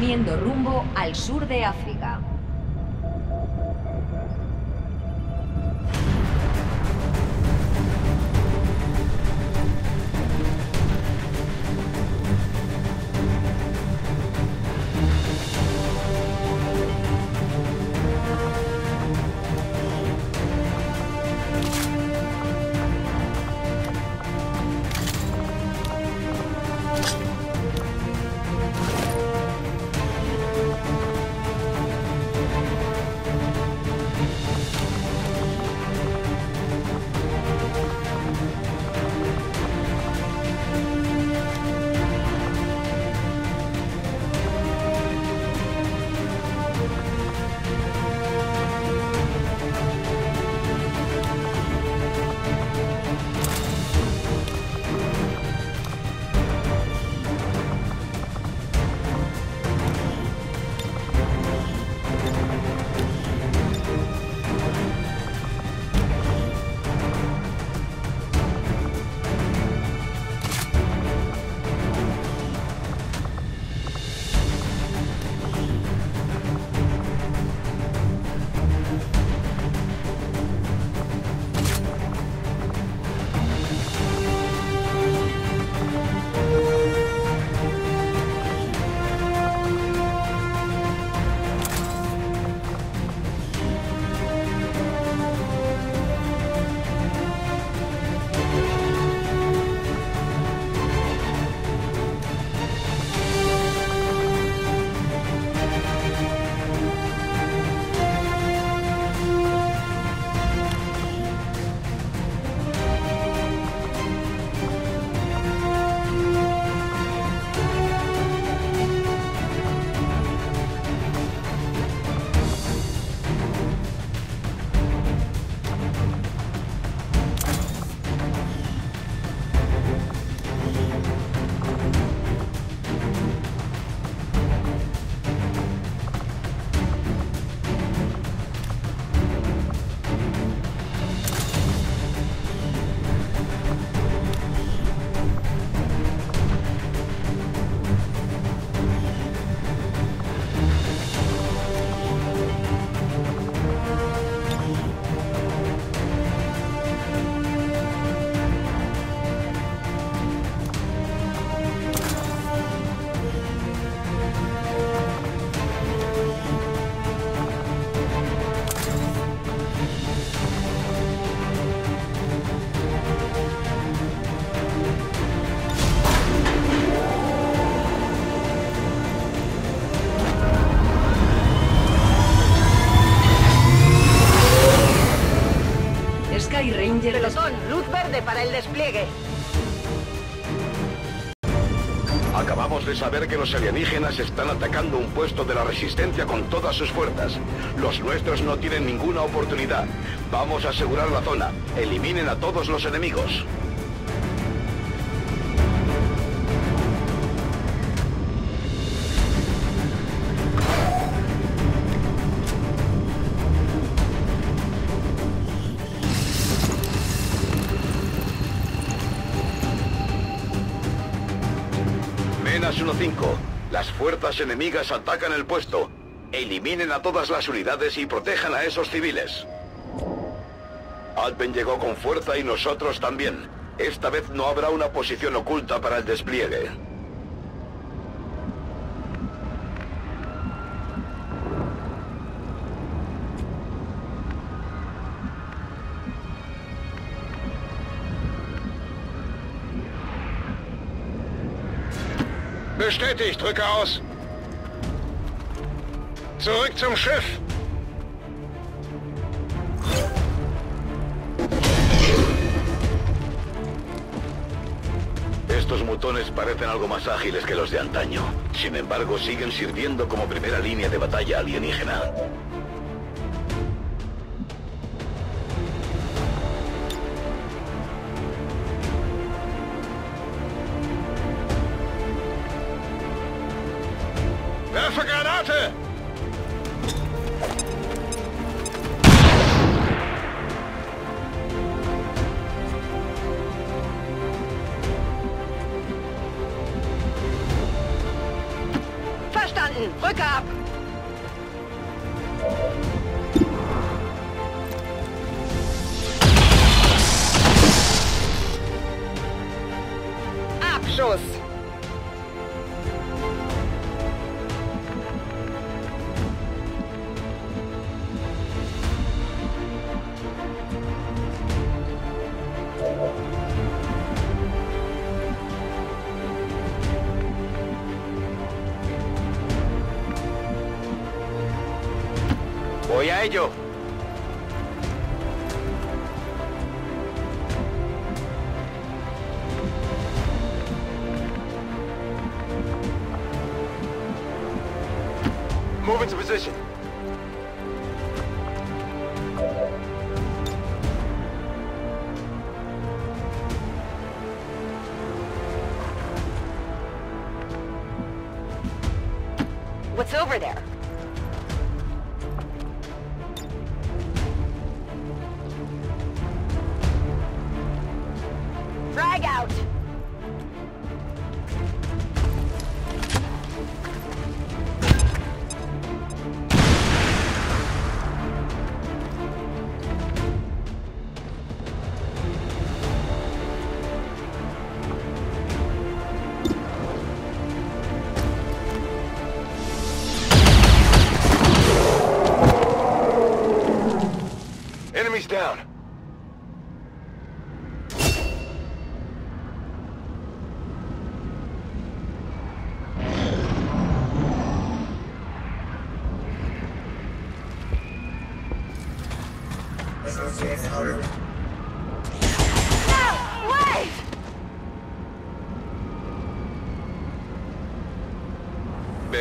poniendo rumbo al sur de África. Despliegue. Acabamos de saber que los alienígenas están atacando un puesto de la Resistencia con todas sus fuerzas. Los nuestros no tienen ninguna oportunidad. Vamos a asegurar la zona. Eliminen a todos los enemigos. Menas 1-5. Las fuerzas enemigas atacan el puesto. Eliminen a todas las unidades y protejan a esos civiles. Alpen llegó con fuerza y nosotros también. Esta vez no habrá una posición oculta para el despliegue. Bestätigt, drücke aus. Zurück zum Schiff. Estos mutones parecen algo más ágiles que los de antaño. Sin embargo, siguen sirviendo como primera línea de batalla alienígena. Abschuss. Move into position.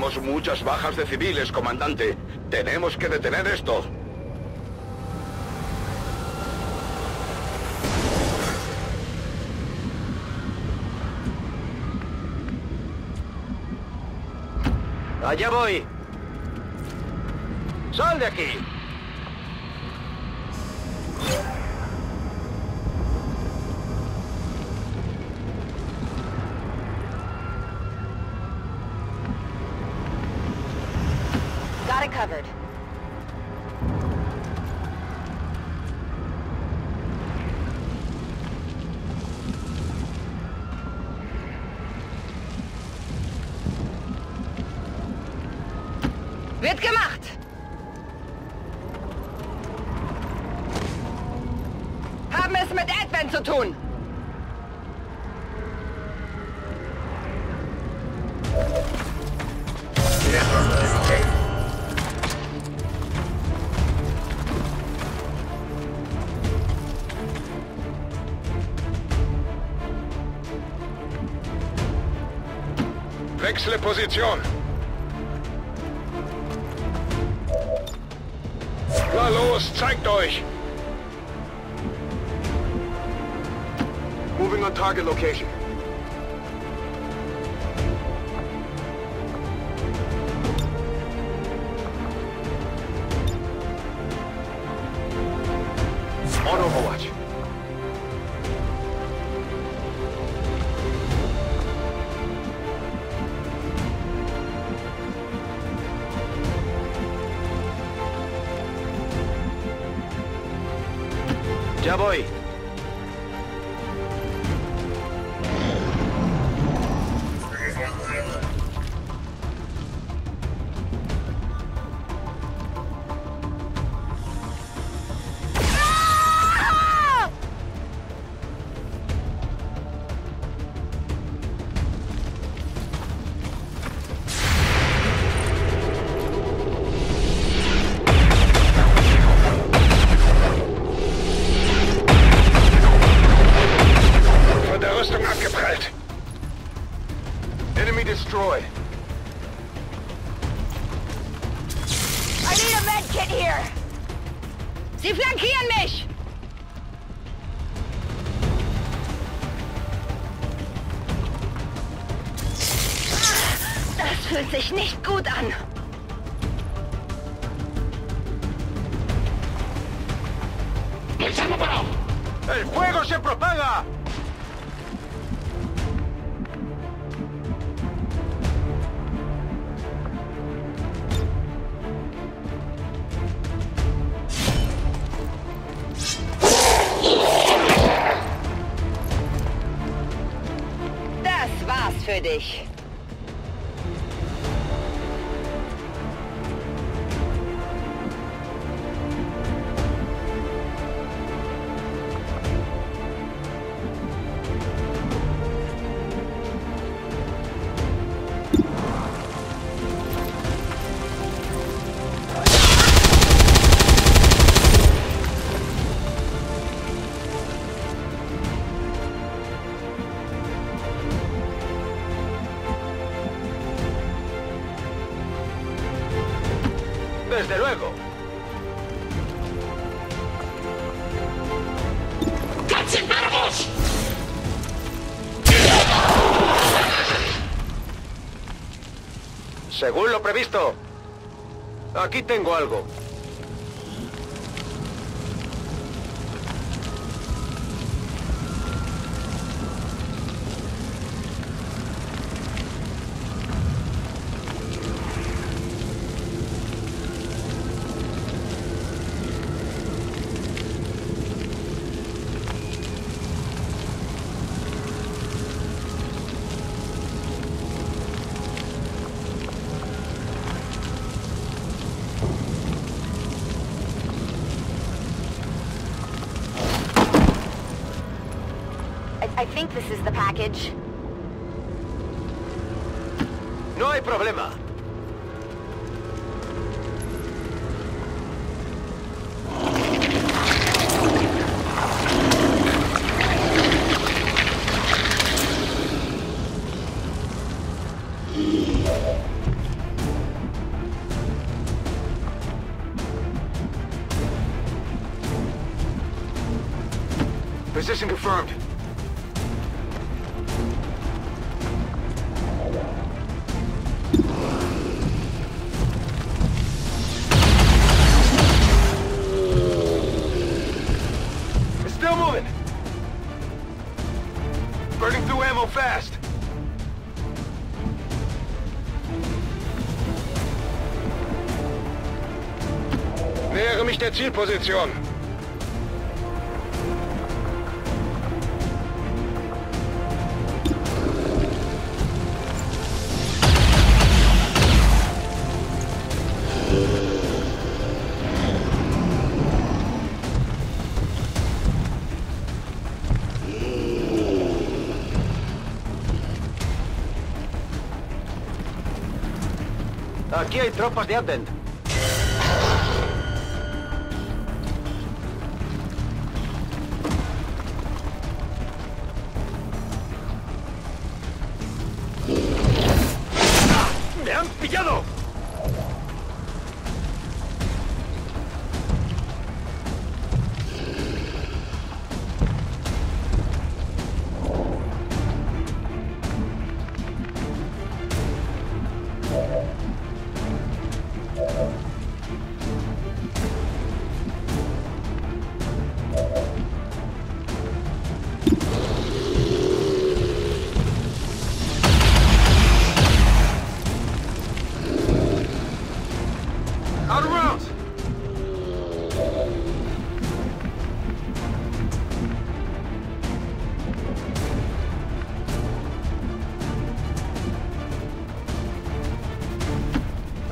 Vemos muchas bajas de civiles, comandante. Tenemos que detener esto. Allá voy. ¡Sal de aquí! Covered. Wird gemacht! Haben es mit Advent zu tun! Position. Na los, zeigt euch. Moving on target location. sich nicht gut an. ¡El fuego se propaga! Das war's für dich. Según lo previsto. Aquí tengo algo. Think this is the package. No hay problema. Position confirmed. Mich der Zielposition. Aquí hay tropas de Advent.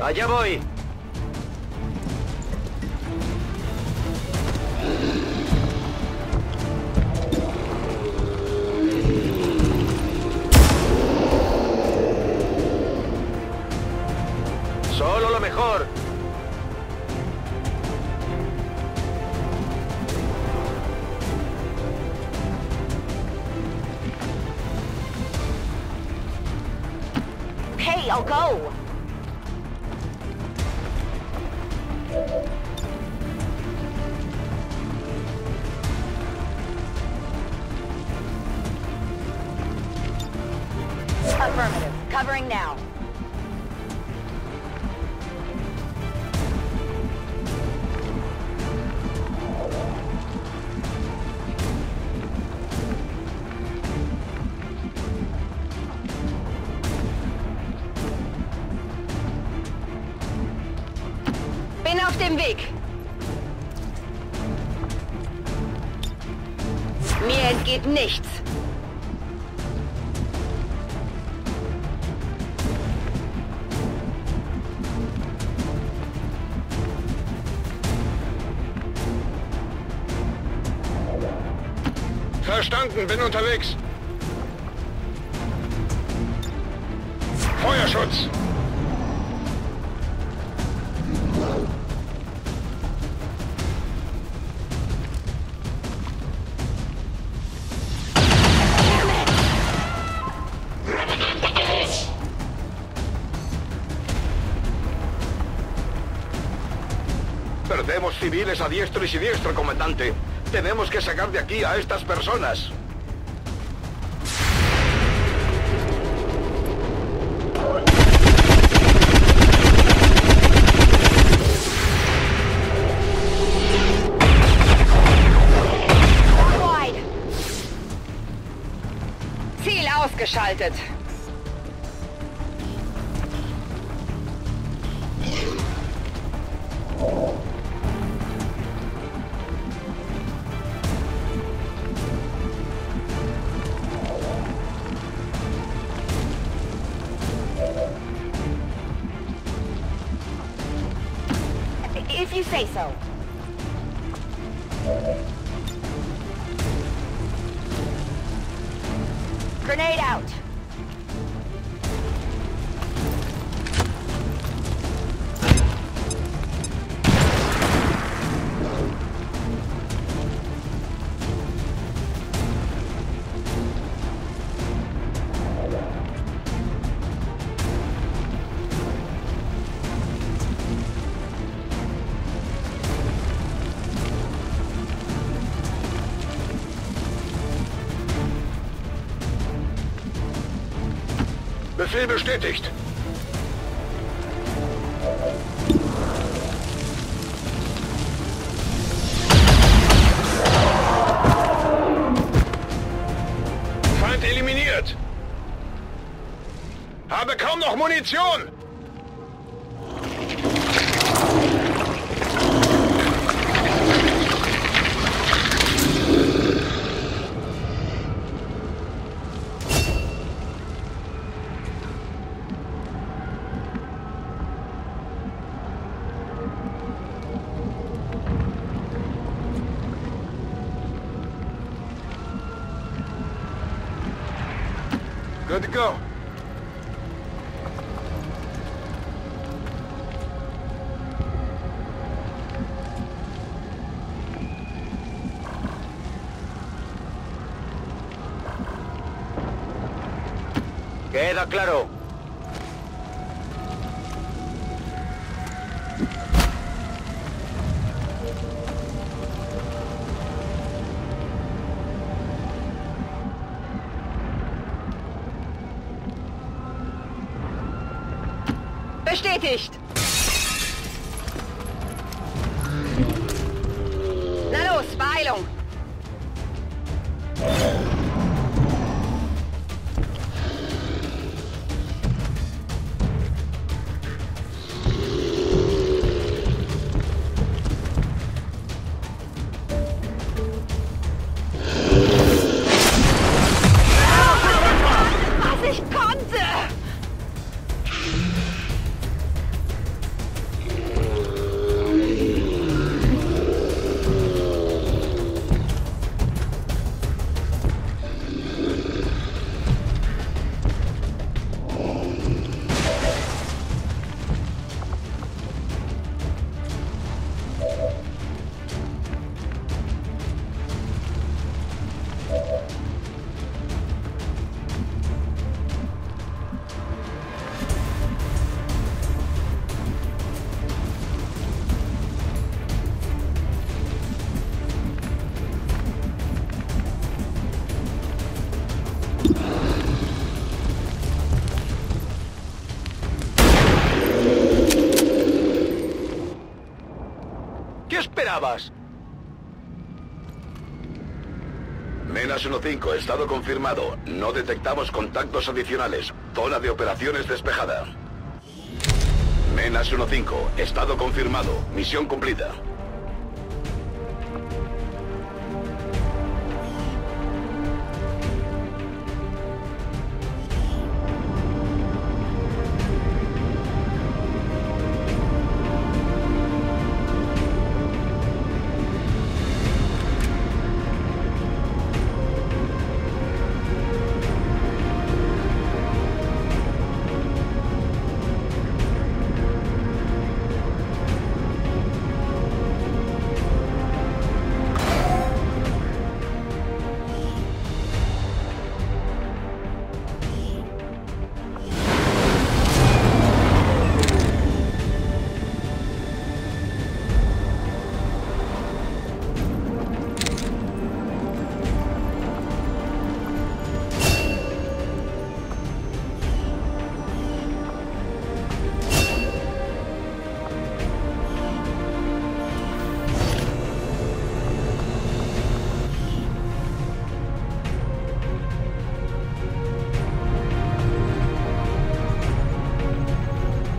Allá voy. Solo lo mejor. Okay, I'll go. Affirmative. Covering now. nichts. Verstanden, bin unterwegs. Feuerschutz! Civiles a diestro y siniestro, comandante. Tenemos que sacar de aquí a estas personas. Ziel ausgeschaltet. If you say so. Grenade out. Befehl bestätigt. Feind eliminiert. Habe kaum noch Munition. Good to go. Queda claro. Menas 1-5, estado confirmado. No detectamos contactos adicionales. Zona de operaciones despejada. Menas 1-5, estado confirmado. Misión cumplida.